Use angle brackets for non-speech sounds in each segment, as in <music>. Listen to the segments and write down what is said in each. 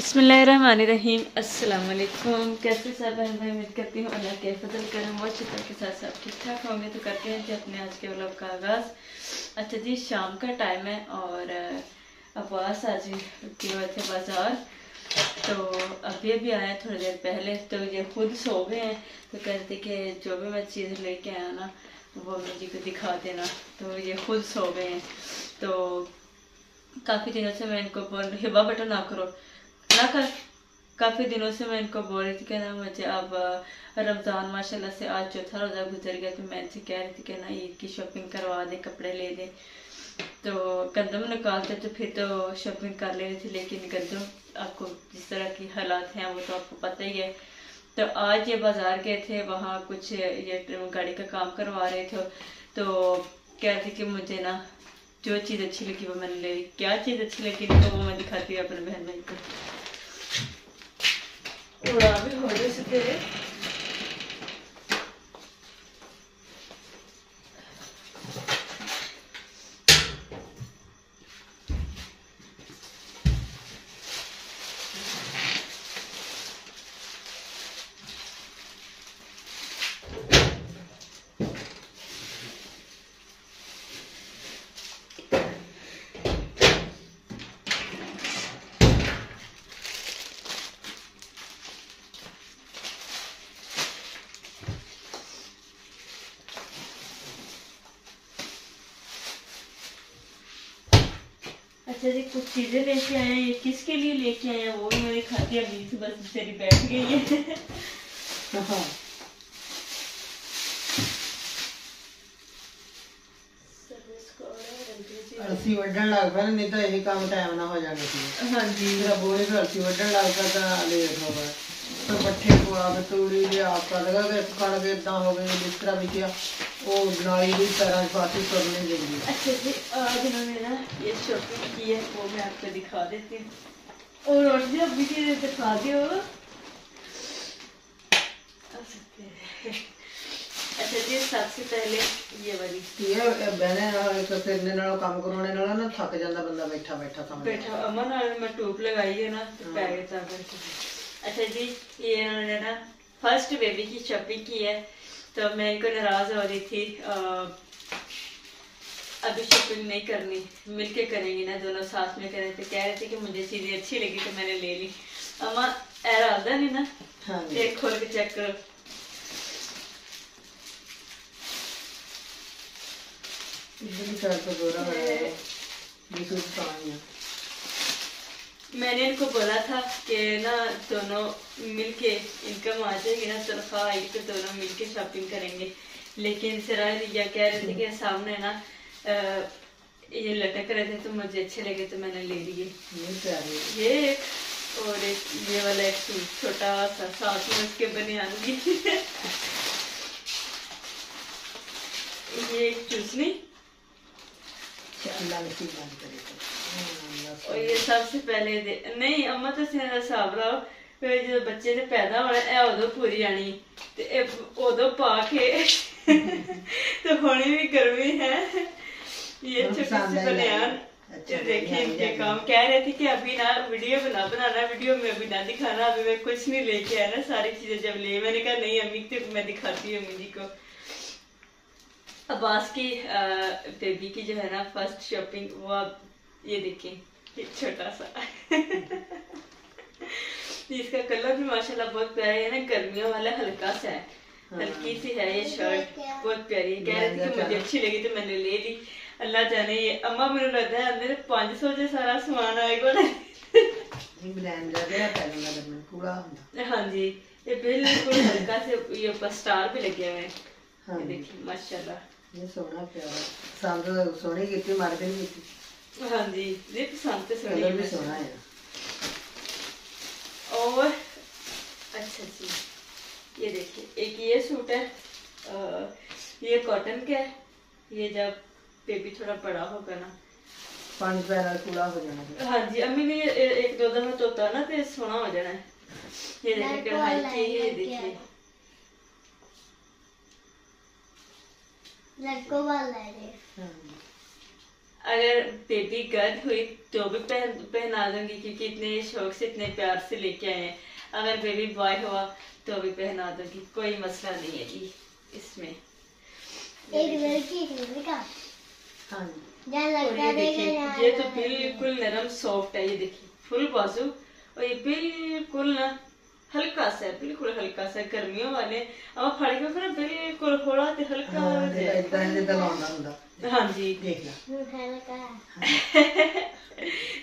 बसमीम अस्सलाम कैसे सब बहन भाई उम्मीद करती हूँ अल्लाह के फजल करम व शुक्र के साथ सब ठीक ठाक होंगे। तो करते हैं जी अपने आज के व्लॉग का आगाज़। अच्छा जी, शाम का टाइम है और अब्बास आज गए हुए बाज़ार। तो अभी अभी आए थोड़ी देर पहले। तो ये खुद सो गए हैं। तो कहते कि जो भी मैं चीज़ लेके आया ना, वो मुझे को दिखा देना। तो ये खुद सो गए हैं। तो काफ़ी दिनों से मैं इनको बोल रही हिबा बटन ना करो। ना कर काफ़ी दिनों से मैं इनको बोल रही थी कि ना मुझे अब रमज़ान, माशाल्लाह से आज चौथा रोज़ा गुजर गया तो मैं इनसे कह रही थी कि ना ईद की शॉपिंग करवा दे, कपड़े ले दे। तो गंदम निकालते तो फिर तो शॉपिंग कर ले रही थी, लेकिन गंदम आपको जिस तरह की हालात हैं, वो तो आपको पता ही है। तो आज ये बाज़ार गए थे, वहाँ कुछ ये गाड़ी का काम करवा रहे थे। तो कह रही थी कि मुझे ना जो चीज़ अच्छी लगी वो मैंने ली। क्या चीज़ अच्छी लगी तो वो मैं दिखाती हूँ अपने बहन भाई को। उड़ा भी हो जाए अच्छा जी कुछ चीज़ें लेके आए हैं किसके लिए लेके आए हैं वो भी मैंने खाती अभी से बस बेचारी बैठ गई है हाँ। ਅਰਸੀ ਵੱਢਣ ਲੱਗ ਪਿਆ ਨਹੀਂ ਤਾਂ ਇਹ ਕੰਮ ਟਾਈਮ ਨਾਲ ਹੋ ਜਾਣਾ ਸੀ ਹਾਂਜੀ ਮੇਰਾ ਬੋਲੇ ਫਿਰ ਅਰਸੀ ਵੱਢਣ ਲੱਗ ਪਿਆ ਤਾਂ ਲੇਟ ਹੋ ਗਿਆ पट्ठे पवा के तूड़ी गया आटा लगा के कणक इदा हो गई जिस तरह भी किया वो बनाई भी पैर पाती करने लगी अच्छा जी आज उन्होंने ना ये शॉपिंग की है वो मैं आपको दिखा देती हूँ और रोटी अभी के दिखा दियो अच्छा जी सबसे पहले ये वाली ये बहने काम करवाने थक जाता बंदा बैठा बैठा बैठा अमन मैं टोप लगाई है ना तो पैर तक अच्छा जी ये इन्होंने ना फ़र्स्ट बेबी की शॉपिंग की है तो मैं इनको नाराज़ हो रही थी अभी शॉपिंग नहीं करनी मिलके करेंगे ना दोनों साथ में करें तो कह रहे थे कि मुझे चीज़ें अच्छी लगी तो मैंने ले ली। अम्मा एरादा नहीं ना? हाँ एक खोल के चेक करो। मैंने इनको बोला था कि ना दोनों मिलके इनकम आ जाएगी ना तनख्वाह आई तो दोनों मिलके शॉपिंग करेंगे। लेकिन सराय रिया कह रहे थे कि सामने ना आ, ये लटक रहे थे तो मुझे अच्छे लगे तो मैंने ले लिए। ये एक और एक ये वाला एक सूट छोटा सा साथ में उसके बनियान भी <laughs> ये एक चूसनी। अल्लाह नसीब करे और ये सबसे पहले दे नहीं अम्मा तो हिसाब लाओ फिर जो बच्चे ने पैदा होना है उदो पूरी आनी। ते उदो पा के <laughs> तो होनी भी गर्मी है। ये छोटी सी बनियान अच्छा, देखिए इनके काम। कह रहे थे कि अभी ना वीडियो बना बनाना वीडियो में अभी ना दिखाना अभी मैं कुछ नहीं लेके आया ना सारी चीज़ें जब ले। मैंने कहा नहीं अम्मी तो मैं दिखाती हूँ मुझी को। अब्बास की बेबी की जो है ना फ़र्स्ट शॉपिंग वो आप ये देखिए छोटा सा इसका कलर भी माशाल्लाह बहुत प्यारा है ना? गर्मियों वाला हल्का सा है। हाँ। हल्की सी है ये शर्ट बहुत प्यारी। है। कह रही थी कि मुझे अच्छी लगी तो मैंने ले ली। अल्लाह जाने ये। अम्मा मुझे लगता है मेरे पाँच सौ से सारा सामान आएगा <laughs> हाँ। जी। ये बिल्कुल हल्का से ये ऊपर स्टार भी लगे हुए हैं। हाँ देखिए माशाल्लाह। ये सोना प्यारा संद सोनी की मार्केट की हाँ जी ये पसंद तो सोनी भी सोना है और अच्छा जी ये देखिए एक ये सूट है आ, ये कॉटन का है ये जब बेबी थोड़ा बड़ा होगा ना पाँच पैरा कूड़ा हो जाना हाँ जी अम्मी ने एक दो दफ़ा धोता ना तो सोना हो जाना है ये देखिए कढ़ाई की ये देखिए लड़कों वाला है अगर बेबी गर्ल हुई तो भी पहन पहना दूँगी क्योंकि इतने शौक से इतने प्यार से लेके आए हैं। अगर बेबी बॉय हुआ तो भी पहना दूँगी कोई मसला नहीं है जी इसमें। एक लड़की हाँ ये तो बिल्कुल नरम सॉफ्ट है ये देखिए फुल बाजू और ये बिल्कुल ना हल्का सा बिल्कुल हल्का सा गर्मियों वाले। अब फड़के फिर बिल्कुल थोड़ा ते हल्का हाँ जी इतना जिदा लाउंदा हुंदा हाँ जी। देख ला।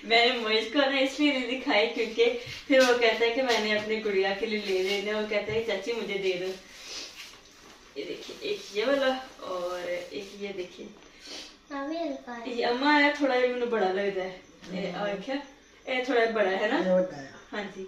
मैंने मोहित को ना इसलिए नहीं दिखाई क्योंकि फिर वो कहता है कि मैंने अपनी गुड़िया के लिए ले लेने वो कहता है चाची मुझे दे दो। ये देखिए एक ये वाला और एक ये देखिए। ये अम्मा है थोड़ा ये मैंने बड़ा लगता है। और क्या? ये थोड़ा बड़ा है ना? हाँ जी।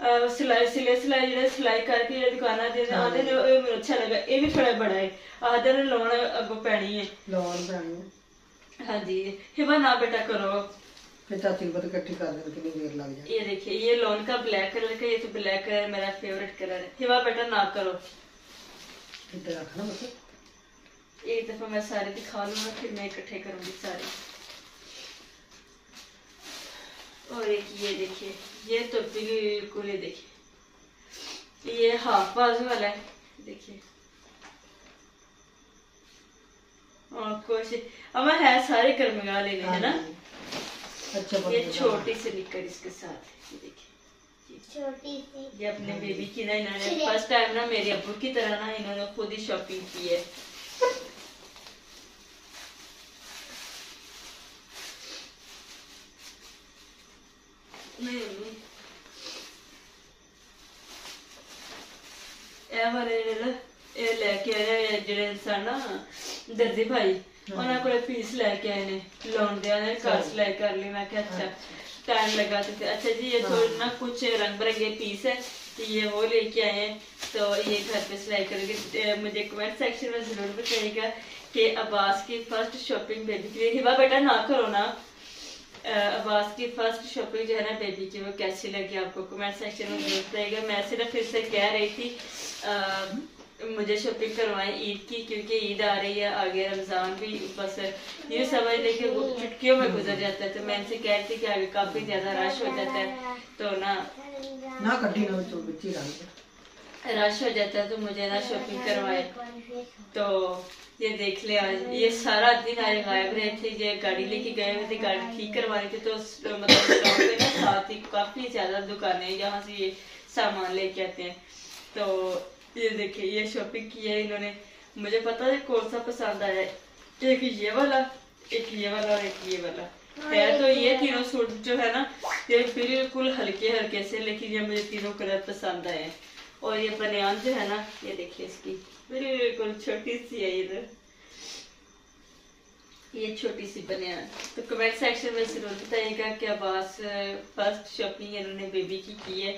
सिलाई सिले सिलाई जेह्ड़े सिलाई करके जेह्ड़े दकानां अच्छा लग्गा एह् बी थोह्ड़ा बड़ा ऐ आखदे लोन अग्गों पैनी ऐ लोन पैनी ऐ हाँ जी हिबा ना बेटा करो चाची कर दे ये लोन का ब्लैक कलर का ये तो ब्लैक कलर मेरा फेवरेट कलर है हिबा बेटा ना करो इधर रखना मतलब एक दफ़ा मैं सारे दिखा लूँगा फिर मैं इकट्ठे करूँगी सारे और एक ये देखिए ये तो बिल्कुल ये देखिए ये हाफ़ बाजू वाला है देखिए और कुछ अब है सारे कर्मगा लेने है ना ਅੱਛਾ ये छोटी सी निकल इसके साथ ये देखिए छोटी सी ये अपने बेबी की ना इन्होंने फ़र्स्ट टाइम ना मेरे अबू की तरह ना इन्होंने खुद ही शॉपिंग की है ਜਿਹੜੇ ਸਨ ਨਾ ਦਰਜੀ ਭਾਈ ਉਹਨਾਂ ਕੋਲੇ ਪੀਸ ਲੈ ਕੇ ਆਏ ਨੇ ਲੋਨ ਦੇ ਆਨੇ ਘਰ ਸਿਲਾਈ ਕਰ ਲਈ ਮੈਂ ਕਿਹਾ अच्छा टाइम लगा तो फिर अच्छा जी ये थोड़े ना कुछ रंग बिरंगे पीस है तो ये वो लेके आए हैं तो ये घर पे सिलाई करोगे ए, मुझे कमेंट सेक्शन में जरूर बताइएगा कि अब्बास की फर्स्ट शॉपिंग बेबी के लिए हिबा बेटा ना करो ना अ, अब्बास की फर्स्ट शॉपिंग जो है ना बेबी की वो कैसी लगी आपको कमेंट सेक्शन में जरूर बताइएगा मैं सिर्फ फिर से कह रही थी अ, मुझे शॉपिंग करवाएँ ईद की क्योंकि ईद आ रही है आगे रमज़ान भी बस ये समझ लेके वो चुटकियों में गुजर जाता है तो मैं इनसे कह रही थी कि आगे काफ़ी ज़्यादा रश हो जाता है तो ना। ना कटी ना तो रश हो जाता है तो मुझे ना शॉपिंग करवाए। तो ये देख ले आज ये सारा दिन आज गायब रहे थे ये गाड़ी लेके गए हुए थे गाड़ी ठीक करवा रहे थे तो मतलब साथ ही काफ़ी ज़्यादा दुकानें जहाँ से ये सामान लेके आते हैं। तो ये देखिए ये शॉपिंग की है इन्होंने। मुझे पता है कौन सा पसंद आया। है एक ये वाला एक ये वाला और एक ये वाला। है तो ये तीनों सूट जो है ना ये बिल्कुल हल्के हल्के से लेकिन ये मुझे तीनों कलर पसंद आए हैं। और ये बनियान जो है ना ये देखिए इसकी। बिल्कुल छोटी सी है इधर ये छोटी सी बनियान। तो कमेंट सेक्शन में ज़रूर बताइएगा कि अब्बास फ़र्स्ट शॉपिंग इन्होंने बेबी की की है।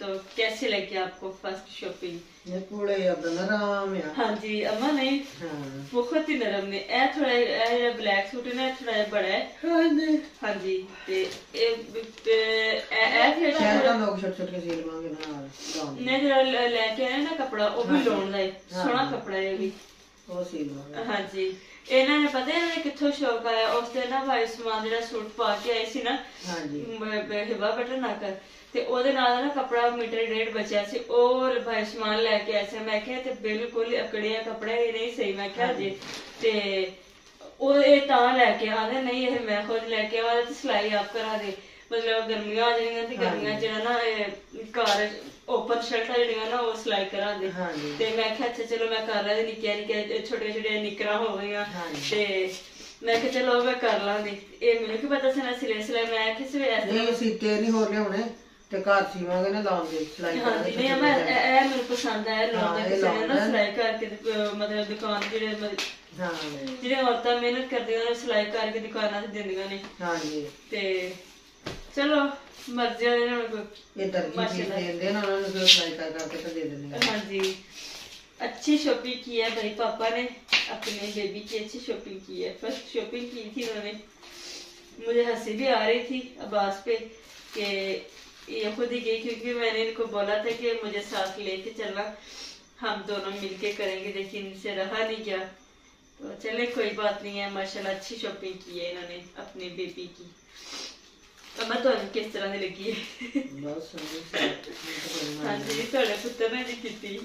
तो कैसे लगी आपको फ़र्स्ट शॉपिंग नरम हाँ जी अम्मा ने बहुत ही नरम ने। ए थोड़ा ब्लैक सूट ने थोड़ा बड़ा है। हाँ जी। हाँ ते ए ए फिर शहर लोग छोटे छोटे सील मांगे ना ने जरा लेके आए ना कपड़ा वो भी लोन दा है। सोना कपड़ा है ये भी। ਉਹ ਹਾਂਜੀ। ਇਹਨਾਂ ਨੇ ਪਤਾ ਇਹਨਾਂ ਨੇ ਕਿੱਥੋਂ ਸ਼ੌਕ ਆਇਆ? ਉਸ ਤੇ ਨਾ ਭਾਈ ਸਮਾਨ ਜਿਹੜਾ ਸੂਟ ਪਾ ਕੇ ਆਏ ਸੀ ਨਾ ਹਾਂਜੀ। ਹਿਬਾ ਬਟਨ ਨਾ ਕਰ। ਤੇ ਉਹਦੇ ਨਾਲ ਨਾ ਕਪੜਾ ਮੀਟਰ ਡੇਢ ਬਚਿਆ ਸੀ। ਉਹ ਭਾਈ ਸਮਾਨ ਲੈ ਕੇ ਆਇਆ ਸੀ। ਮੈਂ ਕਿਹਾ ਤੇ ਬਿਲਕੁਲ ਅਕੜਿਆ ਕਪੜਾ ਇਹ ਨਹੀਂ ਸਹੀ। ਮੈਂ ਕਿਹਾ ਜੀ ਤੇ ਉਹ ਇਹ ਤਾਂ ਲੈ ਕੇ ਆਦੇ ਨਹੀਂ ਇਹ ਮੈਂ ਖੁਦ ਲੈ ਕੇ ਆਵਾਂ ਤੇ ਸਿਲਾਈ ਆਪ ਕਰਾ ਦੇ। ਮਤਲਬ ਗਰਮੀਆਂ ਆ ਜਾਣੀਆਂ ਤੇ ਗਰਮੀਆਂ ਚ ਜਿਹੜਾ ਨਾ ਇਹ ਘਰ ਓਪਨ ਸ਼ਰਟਾਂ ਜਿਹੜੀਆਂ ਨਾ ਉਹ ਸਿਲਾਈ ਕਰਾ ਦੇ ਹਾਂਜੀ। ਤੇ ਮੈਂ ਕਿਹਾ ਅੱਛਾ ਚਲੋ ਮੈਂ ਕਰ ਲਾਂ ਨਿੱਕੀਆਂ ਨਿੱਕੀਆਂ ਛੋਟੇ ਛੋਟੇ ਨਿਕਰਾਂ ਹੋ ਗਈਆਂ। ਹਾਂਜੀ। ਤੇ ਮੈਂ ਕਿਹਾ ਚਲੋ ਮੈਂ ਕਰ ਲਾਂਗੀ। ਇਹ ਮੈਨੂੰ ਕੀ ਪਤਾ ਸੀ ਨਾ ਸਿਲੇ ਸਿਲੇ ਮੈਂ ਕਿਸੇ ਵੀ ਇਸ ਤਰ੍ਹਾਂ ਨਹੀਂ ਸੀਤੇ ਨਹੀਂ ਹੋਰ ਲਿਆਉਣੇ। ਤੇ ਘਰ ਸੀਵਾਂਗੇ ਨਾ ਲਾਉਂਗੇ ਸਿਲਾਈ ਹਾਂਜੀ ਨਹੀਂ ਮੈਂ ਇਹ ਇਹ ਮੈਨੂੰ ਪਸੰਦ ਆਇਆ ਲੋਕਾਂ ਹਾਂ, ਇਹ ਕਿਸੇ ਨੇ ਲਾਉਣਾ। ਸਿਲਾਈ ਕਰਕੇ ਤੇ, ਅਹ, ਮਤਲਬ ਦੁਕਾਨ ਜਿਹੜੇ ਮਤਲਬ ਹਾਂ। ਜਿਹੜੇ ਔਰਤਾਂ ਮਿਹਨਤ ਕਰਦੀਆਂ ਨੇ ਸਿਲਾਈ ਕਰਕੇ ਦੁਕਾਨਾਂ ਤੇ ਦਿੰਦੀਆਂ ਨੇ। ਹਾਂਜੀ। ਤੇ ਚਲੋ ਮਰਜ਼ੀ ਵਾਲੇ ਨਾਲ ਕੋਈ ਇਹ ਦਰਜੀ ਵੀ माशाल्लाह। ਦੇ ਦੇ ਨਾ ਉਹਨਾਂ ਨੂੰ ਕੋਈ ਸਿਲਾਈ ਕਰ ਕਰਕੇ ਤਾਂ ਦੇ ਦਿੰਦੇ ਆ हाँ जी अच्छी शॉपिंग की है भाई पापा ने अपने बेबी की अच्छी शॉपिंग की है फर्स्ट शॉपिंग की थी उन्होंने मुझे हंसी भी आ रही थी अब्बास पे कि ये खुद ही गई क्योंकि मैंने इनको बोला था कि मुझे साथ लेके चलना हम दोनों मिलके करेंगे लेकिन इनसे रहा नहीं गया तो चले कोई बात नहीं है माशाल्लाह अच्छी शॉपिंग की है इन्होंने अपने बेबी की अब मैं तो किस तरह की लगी है ਬਹੁਤ ਸੁੰਦਰ ਸੀ ਮੈਨੂੰ ਤਾਂ ਬੜੀ ਮਾਣ ਹਾਂਜੀ ਤੁਹਾਡੇ ਪੁੱਤਰ ਨੇ ਜੀ ਕੀਤੀ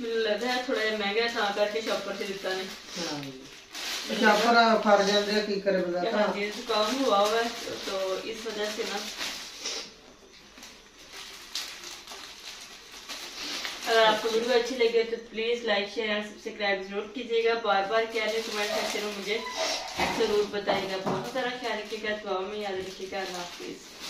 ਮੈਨੂੰ ਲੱਗਦਾ ਹੈ ਥੋੜਾ ਜਿਹਾ ਮਹਿੰਗਾ ਤਾਂ ਕਰਕੇ ਸ਼ਾਪਰ ਤੇ ਦਿੱਤਾ ਨੇ ਹਾਂ ਸ਼ਾਪਰ ਫੜ ਜਾਂਦੇ ਆ, ਕੀ ਕਰੇ ਬੰਦਾ ਤਾਂ ਹਾਂਜੀ ਜ਼ੁਕਾਮ हुआ हुआ है तो इस वजह से ना अगर आपको वीडियो अच्छी लगे तो please like share and subscribe जरूर कीजिएगा बार बार कह रहे कमेंट सेक्शन में मुझे ज़रूर बताइएगा बहुत सारा ख्याल रखिएगा दुआ में याद रखिएगा। हाफिज़।